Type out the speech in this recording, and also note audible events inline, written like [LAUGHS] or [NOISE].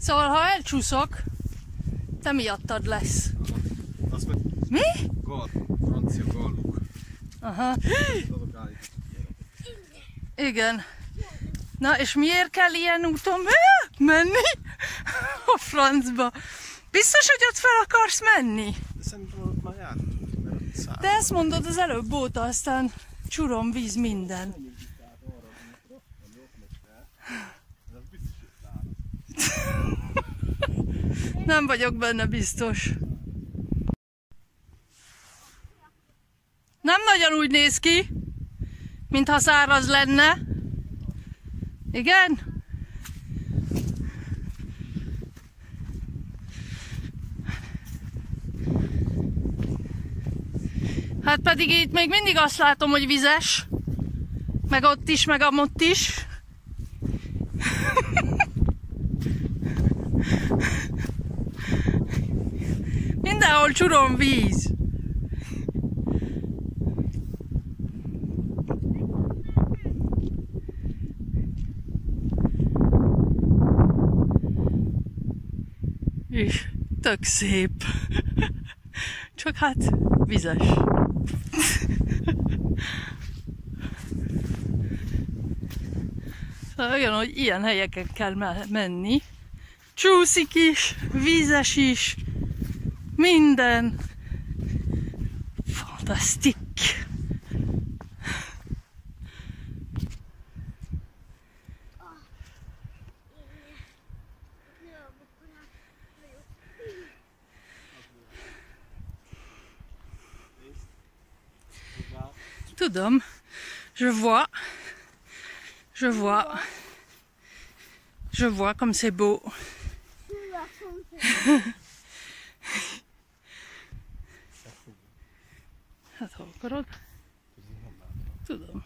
Szóval, ha elcsúszok, te miattad lesz. Azt meg Mi? gal, francia galluk. Aha. Igen. Na, és miért kell ilyen úton menni? A francba. Biztos, hogy ott fel akarsz menni? De szerintem ott már jártunk, mert ott száll. De ezt mondod az előbb óta, aztán csurom, víz, minden. Ez biztos, hogy száll. Nem vagyok benne biztos. Nem nagyon úgy néz ki, mintha száraz lenne. Igen? Hát pedig itt még mindig azt látom, hogy vizes. Meg ott is, meg amott is. [LAUGHS] Mindenhol csurom víz. És tök szép. Csak hát vizes. Szóval olyan, hogy ilyen helyeken kell me- menni. Csúszik is, vízes is, minden. Fantasztik. Tudom. Je vois. Je vois. Je vois comme c'est beau. [LAUGHS] akarod. Tudom.